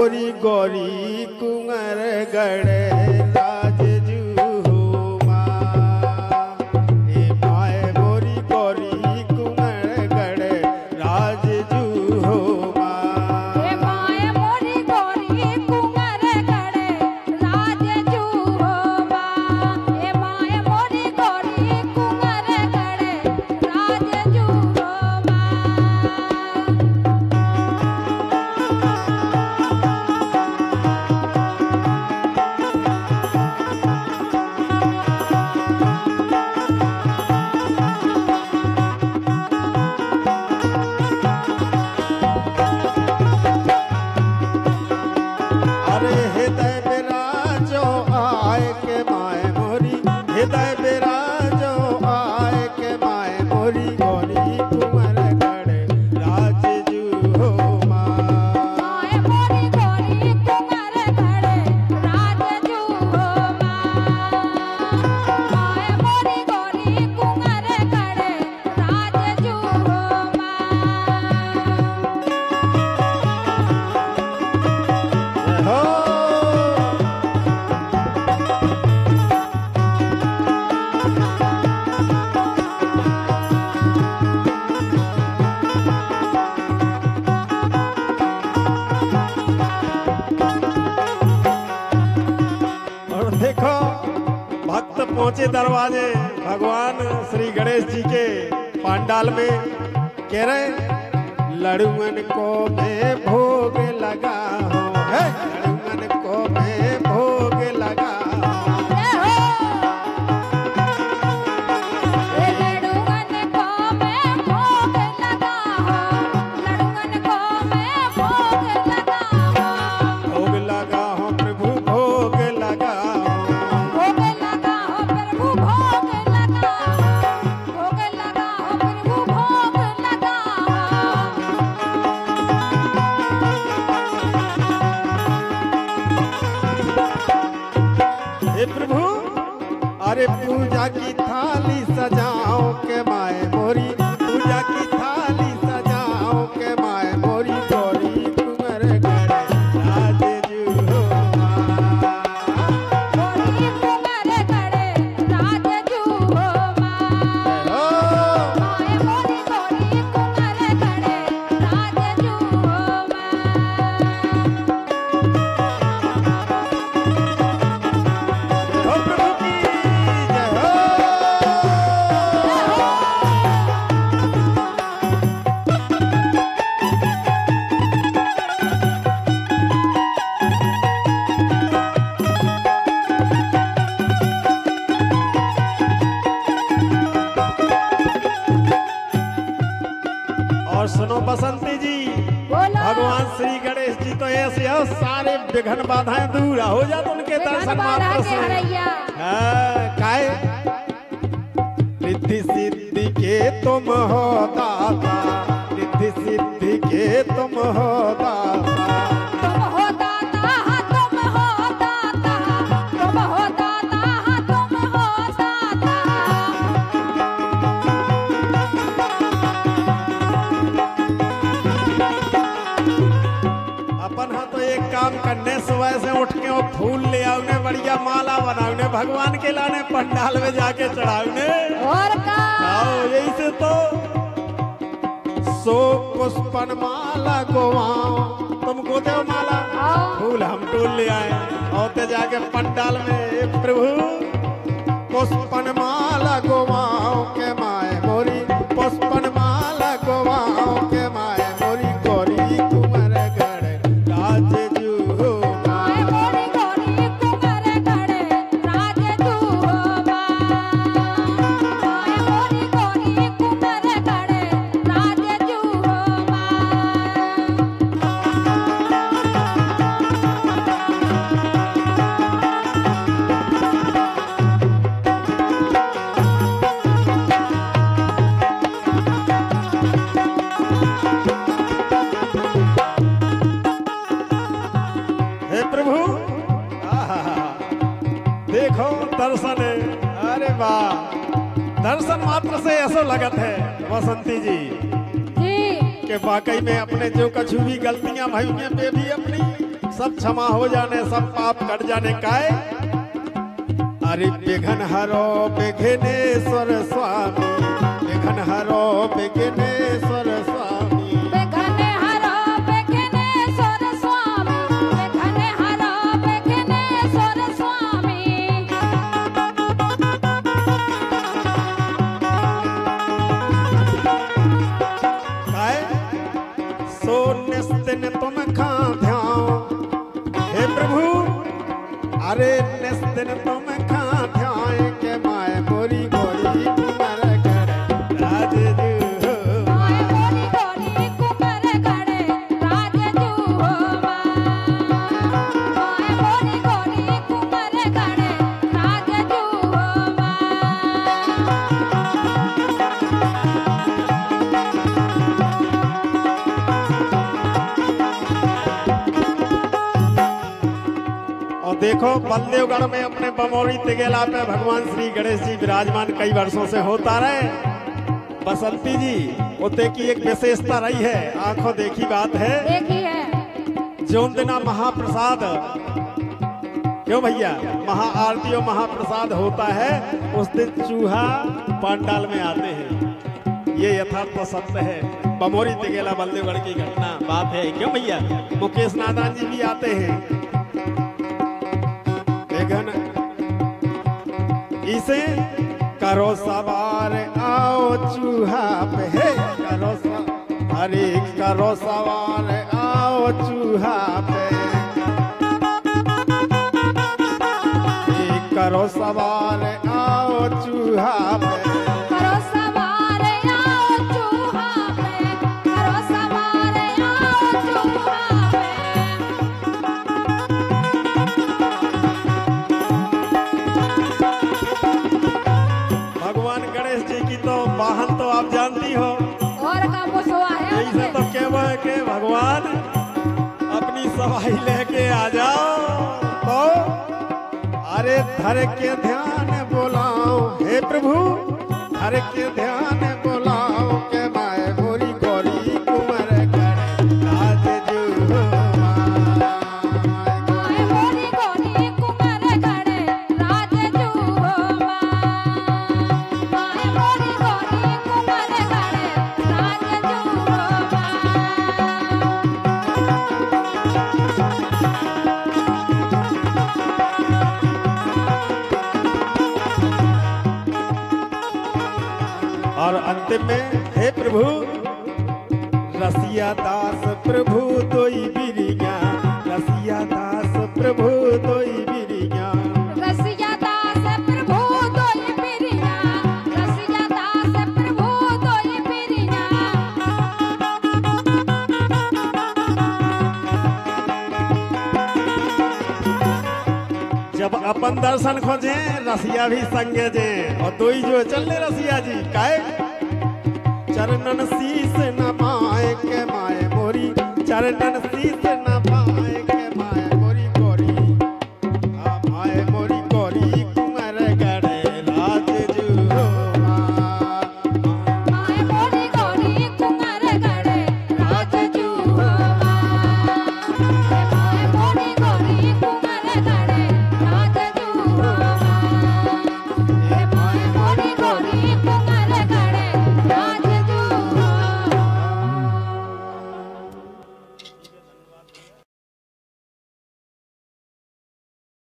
गोरी गोरी कुंवर गढ़। esperar. पहुँचे दरवाजे भगवान श्री गणेश जी के पांडाल में कह रहे लड़ुअन को मैं भोग लगा लड़ुअन को मैं अरे पूजा की थाली सजाओ के माए मोरी सुनो बसंती जी। भगवान श्री गणेश जी तो ऐसे हो सारे विघन बाधाएँ दूर हो जाते उनके दर्शन मात्र से। हाँ, रिद्धि सिद्धि के तुम हो दाता। रिद्धि सिद्धि के तुम हो दाता। करने सुबह से उठ के वो फूल ले आओने बढ़िया माला बनाओने भगवान के लाने पंडाल में जाके चढ़ाओने और का? आओ यही से तो सो पुष्पन माला गोवाओ तुमको दो माला फूल हम टूल ले आए। और ते जाके पंडाल में प्रभु पुष्पन माला गोवाओ के माए। देखो दर्शन अरे वाह। दर्शन मात्र से ऐसा लगत है बसंती जी। के वाकई में अपने जो कछु भी गलतियाँ भाई उन्हें पे भी अपनी सब क्षमा हो जाने सब पाप कट जाने काय। अरे बेघन हरो बेघनेश्वर स्वामी बेघन हरो बेघनेश्वर अरे निस्तिन तुम देखो बलदेवगढ़ में अपने बमोरी तिगेला पे भगवान श्री गणेश जी विराजमान कई वर्षों से होता रहे। बसंती जी उते की एक विशेषता रही है आँखों देखी बात है। देखिए जो दिना महाप्रसाद। क्यों भैया? महा आरती और महाप्रसाद होता है उस दिन चूहा पंडाल में आते हैं। ये यथार्थ तो सत्य है। बमोरी तिगेला बलदेवगढ़ की घटना बात है। क्यों भैया? मुकेश नादान जी भी आते हैं। करो सवार आओ चूहा पे हे करो अरे करो सवार आओ चूहा पे करो सवार आओ चूहा पे सवाई लेके आ जाओ। तो अरे धर के ध्यान बोलाओ हे प्रभु धर के ध्यान अंतिम में हे प्रभु रसिया दास प्रभु दोई बिरिया रसिया दास प्रभु दोई बिरिया। रसिया दास प्रभु दोई पिरिया रसिया दास प्रभु दोई पिरिया जब अपन दर्शन खोजे रसिया भी संगे जे और दोई जो चलने रसिया जी काहे? चरणन शीस नमाए के माए मोरी चरणन शीस नमाए